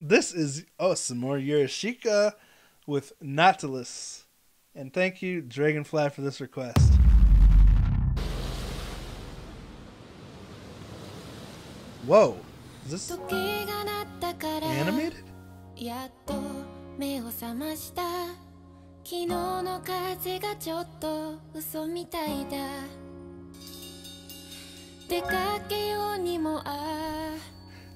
This is Osamor Yorushika with Nautilus. And thank you, Dragonfly, for this request. Whoa. Is this animated?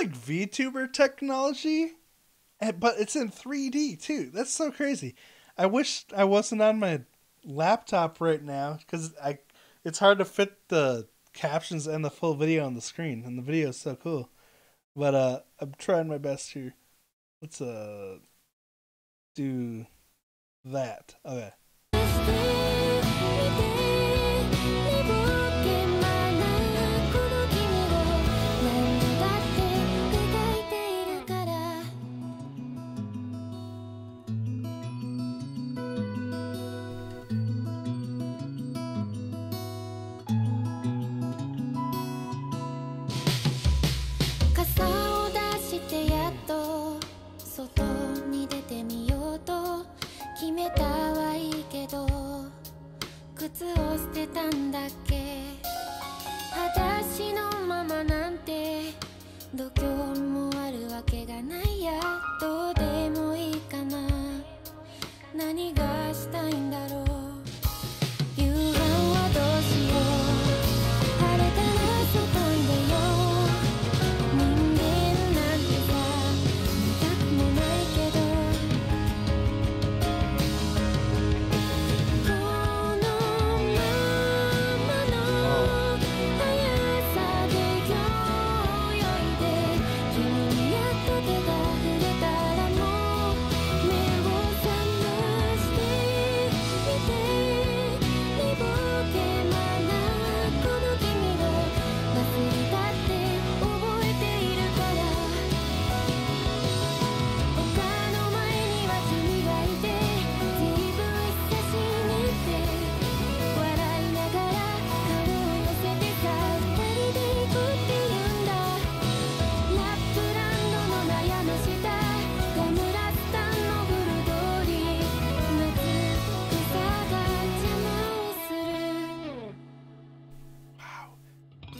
like VTuber technology, eh, but it's in 3D too. That's so crazy. I wish I wasn't on my laptop right now because I it's hard to fit the captions and the full video on the screen, and the video is so cool. But uh, I'm trying my best here. Let's uh do that. Okay.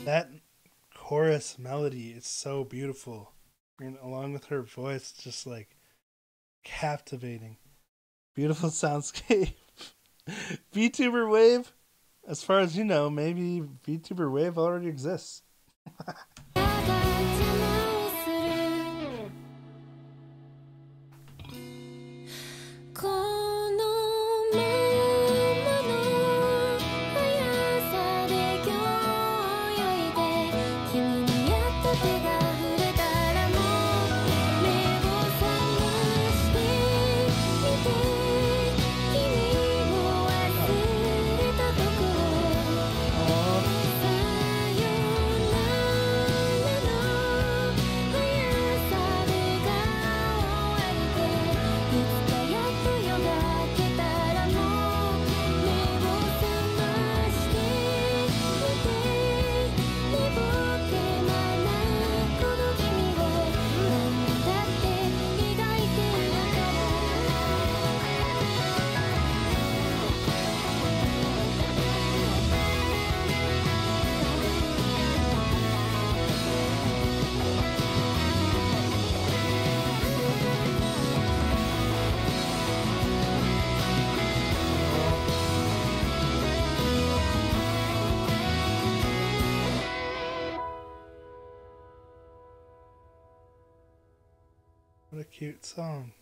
that chorus melody is so beautiful, and along with her voice, just like captivating, beautiful soundscape. VTuber Wave, as far as you know, maybe VTuber Wave already exists. What a cute song.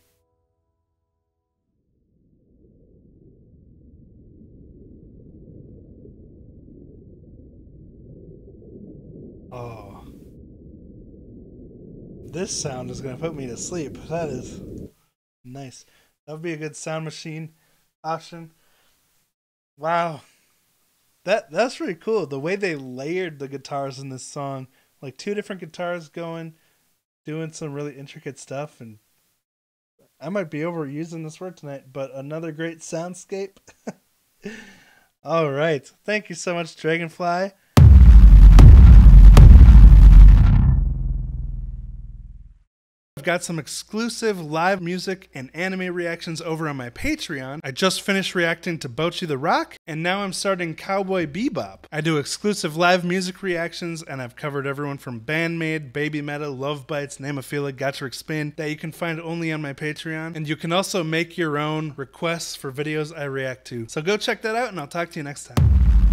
Oh. This sound is going to put me to sleep. That is nice. That would be a good sound machine option. Wow. That that's really cool. The way they layered the guitars in this song, like two different guitars going doing some really intricate stuff, and I might be overusing this word tonight, but another great soundscape. All right, thank you so much, Dragonfly. Got some exclusive live music and anime reactions over on my Patreon. I just finished reacting to Bocchi the Rock, and now I'm starting Cowboy Bebop. I do exclusive live music reactions, and I've covered everyone from Band-Maid, Baby Meta, Lovebites, Nemophila, Gacharic Spin that you can find only on my Patreon. And you can also make your own requests for videos I react to. So go check that out, and I'll talk to you next time.